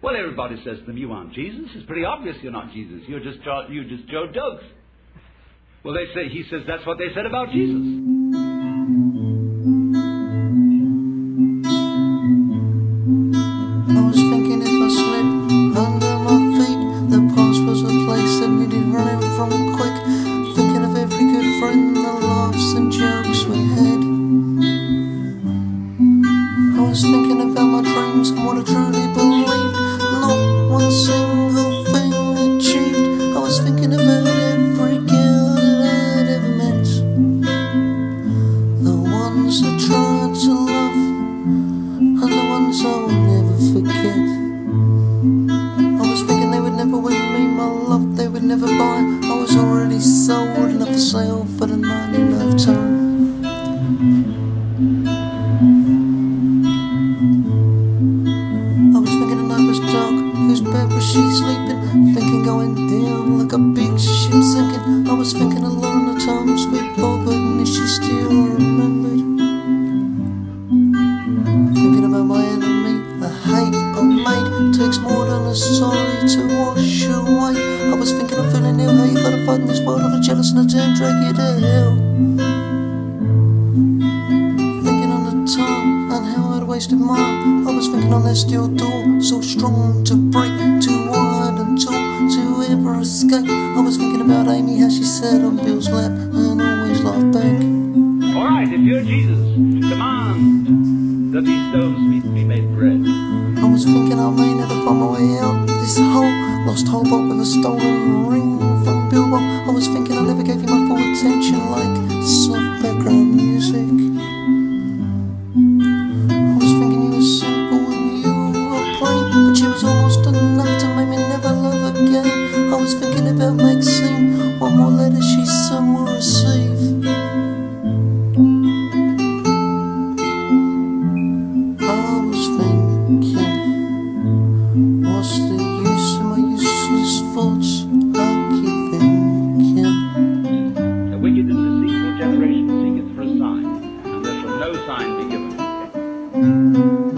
Well, everybody says to them, "You aren't Jesus." It's pretty obvious you're not Jesus. You're just you're just Joe Duggs. Well, they say he says that's what they said about Jesus. I was thinking if I under my feet, was a place that needed running from quick. Thinking of every good friend, the laughs and jokes we had. I was thinking about my dreams and what I truly never buy. I was already sold enough for sale for the 99th time. I was thinking the night was dark, whose bed was she sleeping? Thinking going down like a big ship sinking. I was thinking along the times we bothered, and if she still remembered. Thinking about my enemy, a hate I made takes more than a sorry to wash away. Ill, how you gotta in this world of a jealous and a turn drag you to hell. Thinking on the time and how I'd wasted mine. I was thinking on that steel door, so strong to break, too wide and tall to ever escape. I was thinking about Amy, how she sat on Bill's lap and always laughed back. All right, if you're Jesus, command that these stones be, be made bread. I was thinking I may never find my way out this hole. Lost hope up with a stolen ring Mm-hmm.